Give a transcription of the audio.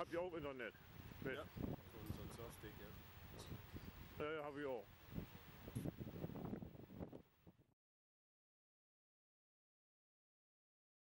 habt ihr auch Internet? Mit. Ja, und so ein Surfstick, ja. Ja, ja, habe ich auch.